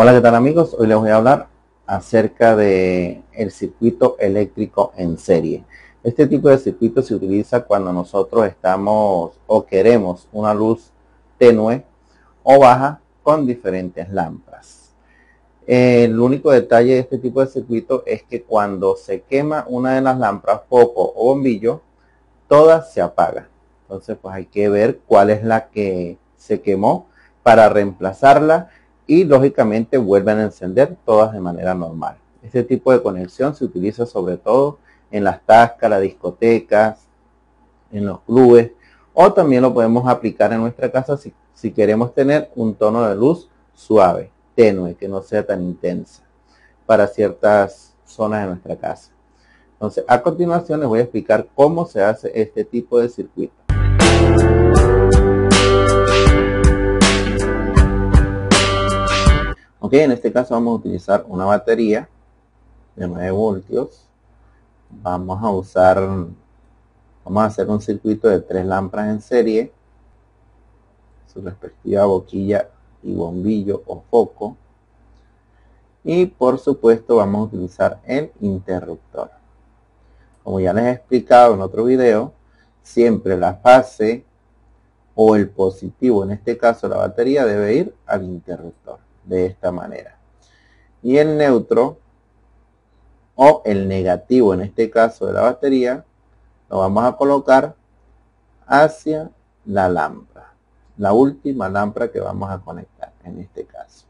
Hola, ¿qué tal amigos? Hoy les voy a hablar acerca de el circuito eléctrico en serie. Este tipo de circuito se utiliza cuando nosotros estamos o queremos una luz tenue o baja con diferentes lámparas. El único detalle de este tipo de circuito es que cuando se quema una de las lámparas, foco o bombillo, todas se apagan. Entonces, pues hay que ver cuál es la que se quemó para reemplazarla y lógicamente vuelven a encender todas de manera normal. Este tipo de conexión se utiliza sobre todo en las tascas, las discotecas, en los clubes o también lo podemos aplicar en nuestra casa si, si queremos tener un tono de luz suave, tenue, que no sea tan intensa para ciertas zonas de nuestra casa. Entonces, a continuación les voy a explicar cómo se hace este tipo de circuito. Ok, en este caso vamos a utilizar una batería de 9 voltios. Vamos a usar, vamos a hacer un circuito de tres lámparas en serie, su respectiva boquilla y bombillo o foco. Y por supuesto vamos a utilizar el interruptor. Como ya les he explicado en otro video, siempre la fase o el positivo, en este caso la batería, debe ir al interruptor de esta manera. Y el neutro o el negativo, en este caso de la batería, lo vamos a colocar hacia la lámpara. La última lámpara que vamos a conectar en este caso.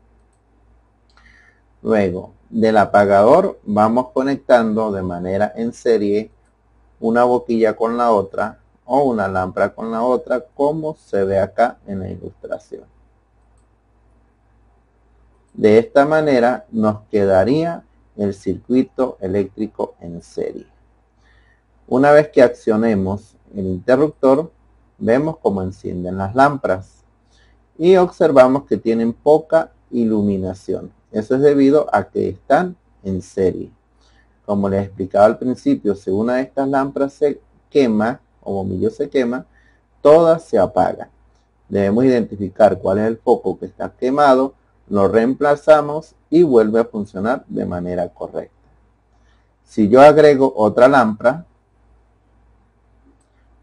Luego, del apagador vamos conectando de manera en serie una boquilla con la otra o una lámpara con la otra como se ve acá en la ilustración. De esta manera nos quedaría el circuito eléctrico en serie. Una vez que accionemos el interruptor, vemos cómo encienden las lámparas y observamos que tienen poca iluminación. Eso es debido a que están en serie. Como les explicaba al principio, si una de estas lámparas se quema o bombillo se quema, todas se apagan. Debemos identificar cuál es el foco que está quemado lo reemplazamos y vuelve a funcionar de manera correcta. Si yo agrego otra lámpara,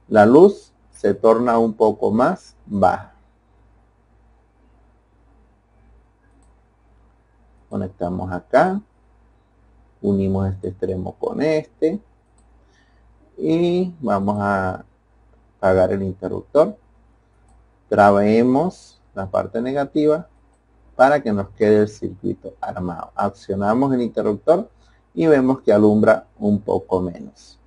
la luz se torna un poco más baja. Conectamos acá, unimos este extremo con este y vamos a apagar el interruptor. Traemos la parte negativa para que nos quede el circuito armado. Accionamos el interruptor y vemos que alumbra un poco menos.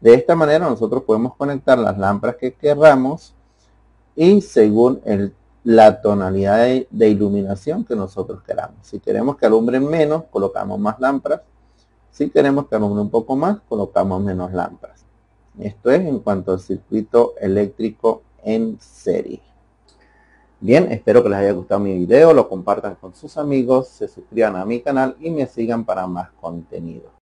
De esta manera nosotros podemos conectar las lámparas que querramos y según la tonalidad de, de, iluminación que nosotros queramos. Si queremos que alumbren menos, colocamos más lámparas. Si queremos que alumbre un poco más, colocamos menos lámparas. Esto es en cuanto al circuito eléctrico en serie. Bien, espero que les haya gustado mi video, lo compartan con sus amigos, se suscriban a mi canal y me sigan para más contenido.